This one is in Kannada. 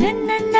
ನನ್ನ